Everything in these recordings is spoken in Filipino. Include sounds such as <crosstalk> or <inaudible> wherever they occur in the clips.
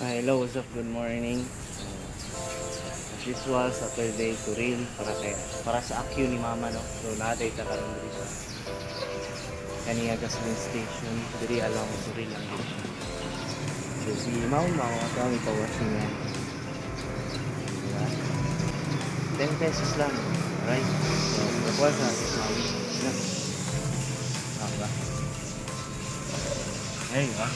Ah, hello, what's up? Good morning. As usual, Saturday to real para kay para sa AQ ni Mama no. So naday ta karon diri sa kaniya gasoline station diri along sa real lang dito. So si Mau Mau ato ang ipawashing niya. Diba? 10 pesos lang. Right? So, proposal na si Maui. Na. Tama. Ayun ba?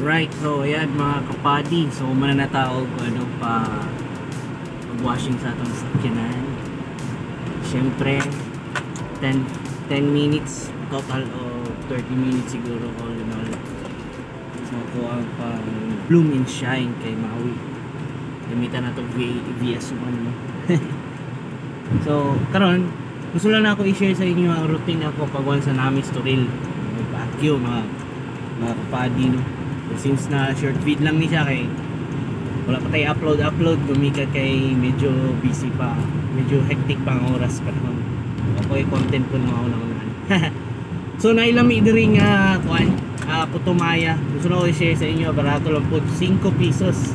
Right, so ayan mga kapadi. So muna na tao kung ano pa washing sa atong sakyanan. Siyempre, 10, 10 minutes total o 30 minutes siguro all in all. So ako ang pang bloom and shine kay Maui. Gamitan na itong VS1 no? <laughs> so, karon gusto lang ako i-share sa inyo ang routine ako pag once na namin to reel. Mag-vacuum, mga, mga kapadi no? Since na short feed lang ni siya kay wala pa tayo upload upload. Gumikat kay medyo busy pa. Medyo hectic pa ang oras pa naman. Ako ay content ko na una unahan so nailami diri nga kuan uh, putumaya. Gusto na ko i-share sa inyo barato lang po 5 pesos.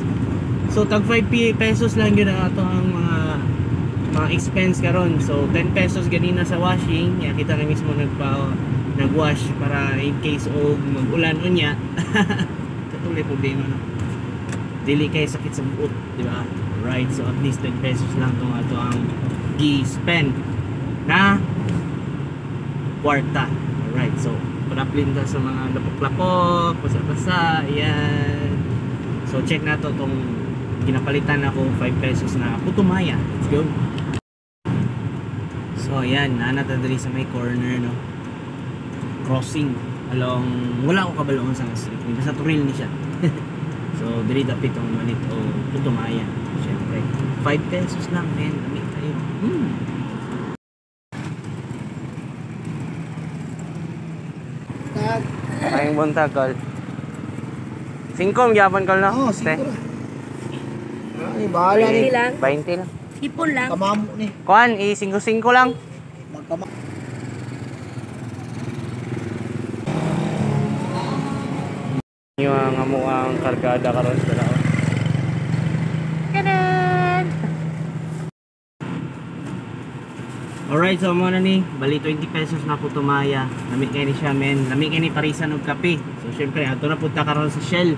So tag 5 pesos lang yun ang ato ang mga mga expense karon. So 10 pesos ganina sa washing. Ya kita na mismo nagpa nagwash para in case o mag-ulan unya <laughs> katuloy problema no dili kay sakit sa buot di ba? Right so at least 10 pesos lang tong ato ang gi-spend na kwarta. Alright so panaplin ta sa mga lapok-lapok basa-basa yan so check na to tong ginapalitan ako 5 pesos na putumaya. Let's go. So ayan nanata diri sa may corner no? Crossing along wala ko kabaloon sa street basta turil ni siya <laughs> so diri dapit tong manit o putumaya syempre 5 pesos lang men dami tayo hmm. Tag. Ayong buntag kol. Singkom gyapon kol? Oo, Te, siguro. Ay, bahala ni. lang. 20 lang. Ipon lang. Kamamo ni. Kuan, i 5 lang. Magkama. Yung ang amo ang kargada karon sa lao. Tadan! Alright, so mo na ni, bali 20 pesos na po tumaya. Lamig kay ni siya men, lamig kay ni parisan og kape. So syempre ato na punta karon sa Shell.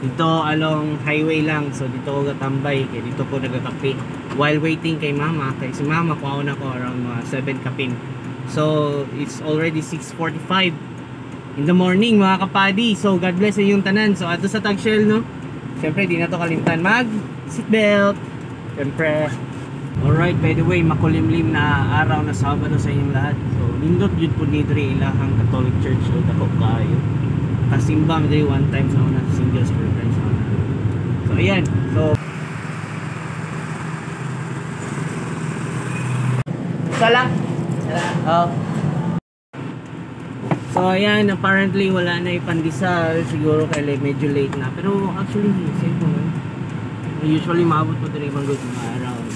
Dito along highway lang, so dito ko gatambay, kay dito ko nagakape. While waiting kay mama, kay si mama kuha na ko around mga 7 kapin. So it's already 6:45 in the morning mga kapadi. So God bless sa inyong tanan. So ato sa Tag Shell no. Syempre di na to kalimtan mag seatbelt. Syempre Alright, by the way, makulimlim na araw na Sabado sa inyong lahat. So, nindot yun po ni Dre ilahang Catholic Church o dako kayo. Kasimba mi one time sa una singles for Christ. So, ayan. So, Sala. Sala. Oh. So, ayan, apparently wala na ipandisal. Siguro kay medyo late na. Pero actually, safe naman. Usually, maabot po din ibang mga around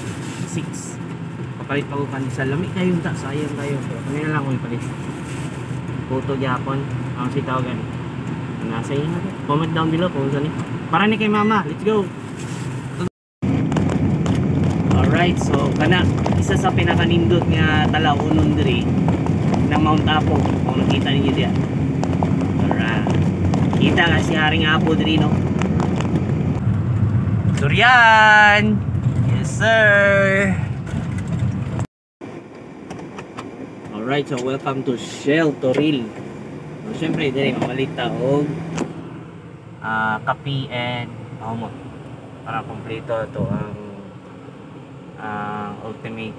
6 papalit pa ko kanisa lami kayo ta sayang kayo. Pero kanina lang ko ipalit. Photo gyapon ang si tawagan nasa inyo. Comment down below kung saan ni para ni kay mama. Let's go! Alright so kana. Isa sa pinakanindot nga talaunon diri Mount Apo. Kung nakita ninyo diyan. Alright. Kita nga si Haring Apo diri no. Durian! Yes sir! Alright, so welcome to Shell Toril. So, syempre, dili mamalita og ah kapi and mahumot para kompleto to ang ah, ultimate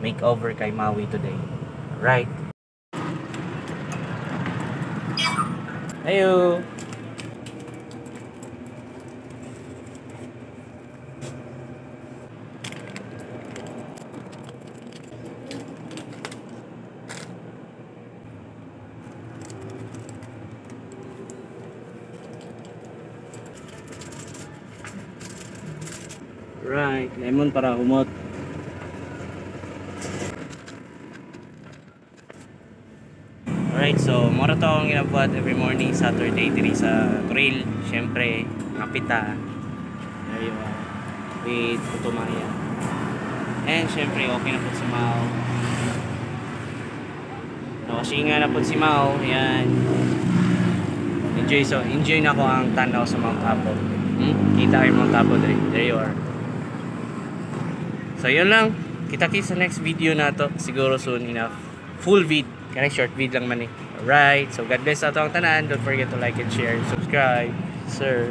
makeover kay Maui today. Right. Ayo. Right, lemon para humot. Mora to every morning Saturday diri sa trail. Siyempre, you are. With Putumaya. And siyempre, okay na po si Mao. Nakasinga na po si Mao. Yan. Enjoy so enjoy na ko ang tanaw sa Mount Apo. Hmm? Kita kayo Mount Apo diri. There you are. So yun lang. Kita-kits sa next video na to. Siguro soon enough. Full vid. Kaya short vid lang man eh. Alright. So God bless sa ato ang tanan. Don't forget to like and share. Subscribe. Sir.